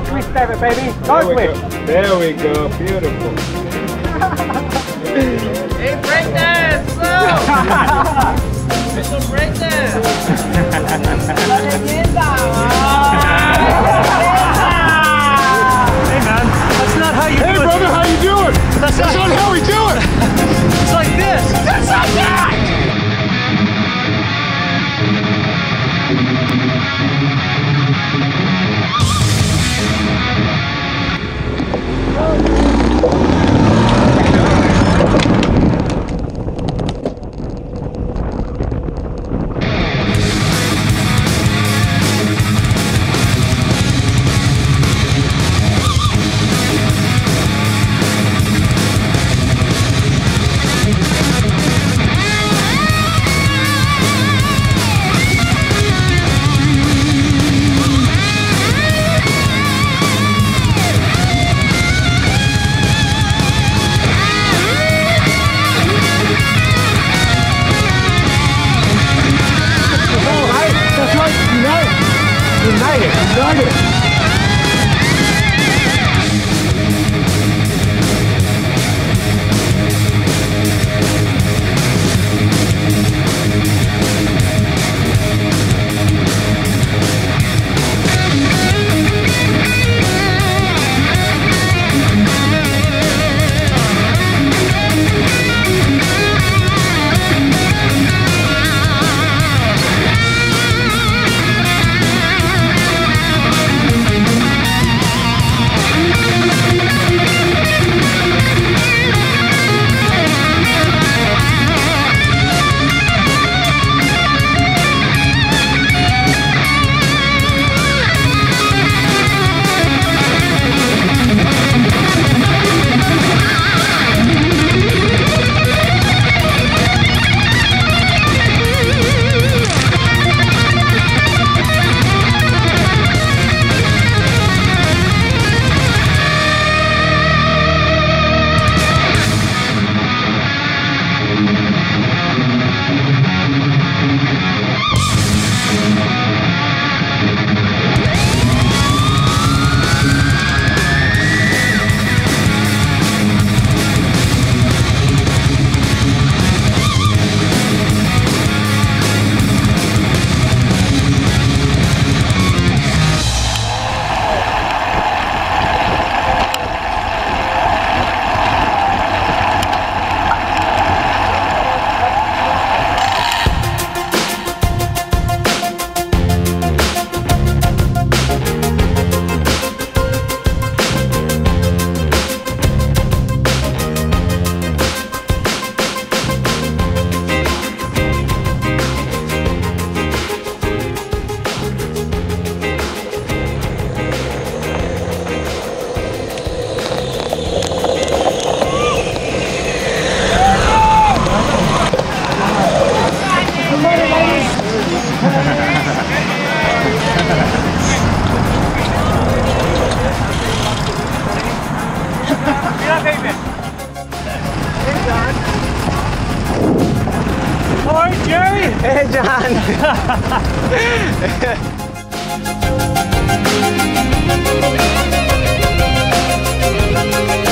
have it, baby. Dog There we go. There we go. Beautiful. Hey, break dance! Slow! It's a break dance! right, Jerry. Hey, John.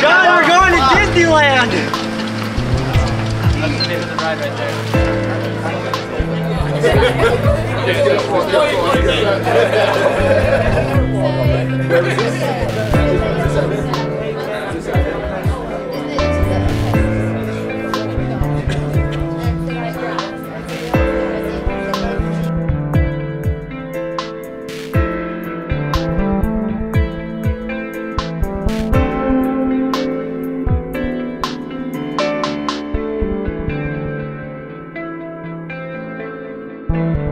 John, we're going to Disneyland! Yeah,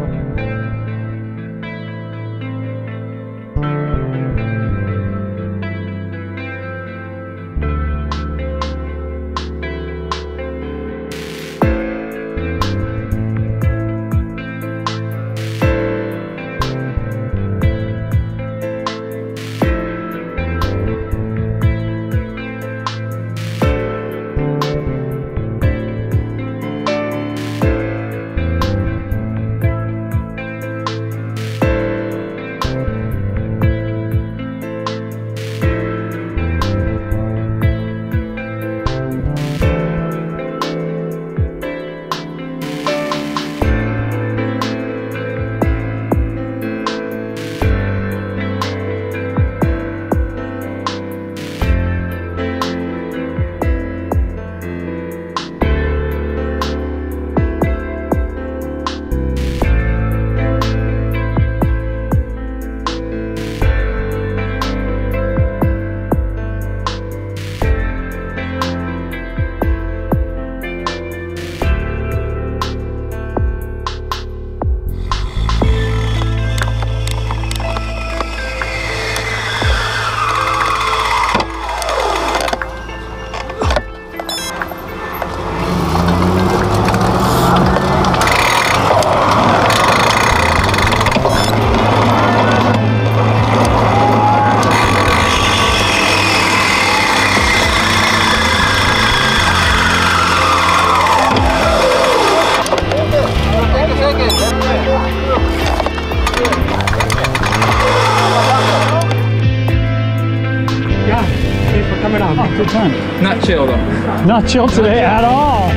time. Not chill though. Not chill today at all.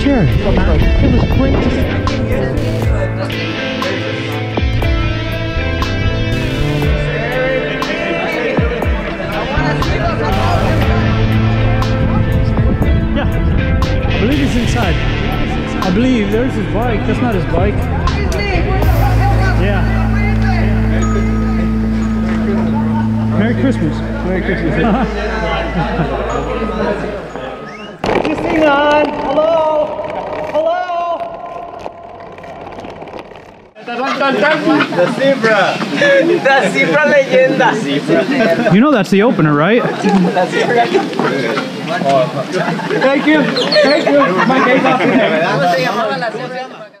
Jerry, it was great to see Yeah, I believe he's inside. I believe there's his bike. That's not his bike. Merry Christmas. Merry Christmas. Disneyland. Hello. Hello. The zebra. The Zebra Leyenda! You know that's the opener, right? Thank you. Thank you. My day's off today.